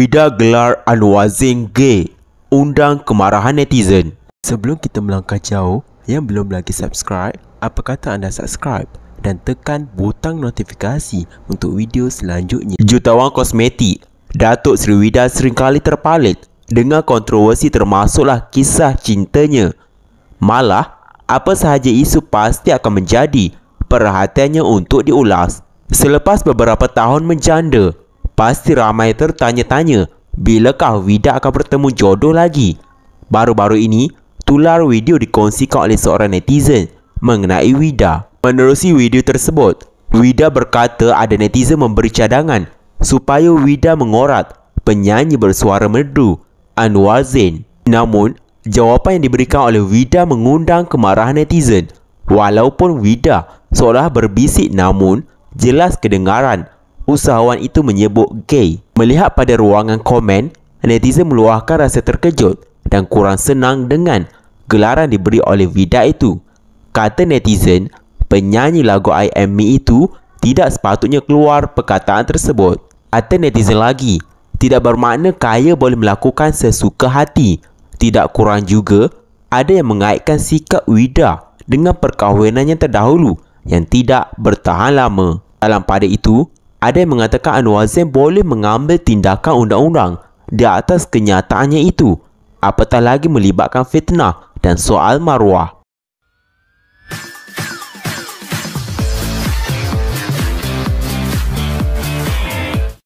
Wida gelar Anwar Zain gay undang kemarahan netizen. Sebelum kita melangkah jauh, yang belum lagi subscribe, apa kata anda subscribe dan tekan butang notifikasi untuk video selanjutnya. Jutawan kosmetik Datuk Sri Wida seringkali terpalit dengan kontroversi termasuklah kisah cintanya. Malah, apa sahaja isu pasti akan menjadi perhatiannya untuk diulas. Selepas beberapa tahun menjanda, pasti ramai tertanya-tanya bilakah Wida akan bertemu jodoh lagi. Baru-baru ini, tular video dikongsikan oleh seorang netizen mengenai Wida. Menerusi video tersebut, Wida berkata ada netizen memberi cadangan supaya Wida mengorat penyanyi bersuara merdu Anwar Zain. Namun, jawapan yang diberikan oleh Wida mengundang kemarahan netizen. Walaupun Wida seolah berbisik namun jelas kedengaran usahawan itu menyebut gay. Melihat pada ruangan komen, netizen meluahkan rasa terkejut dan kurang senang dengan gelaran diberi oleh Vida itu. Kata netizen, penyanyi lagu I Am Me itu tidak sepatutnya keluar perkataan tersebut. Kata netizen lagi, tidak bermakna kaya boleh melakukan sesuka hati. Tidak kurang juga, ada yang mengaitkan sikap Wida dengan perkahwinan yang terdahulu yang tidak bertahan lama. Dalam pada itu, ada yang mengatakan Anwar Zain boleh mengambil tindakan undang-undang di atas kenyataannya itu apatah lagi melibatkan fitnah dan soal maruah.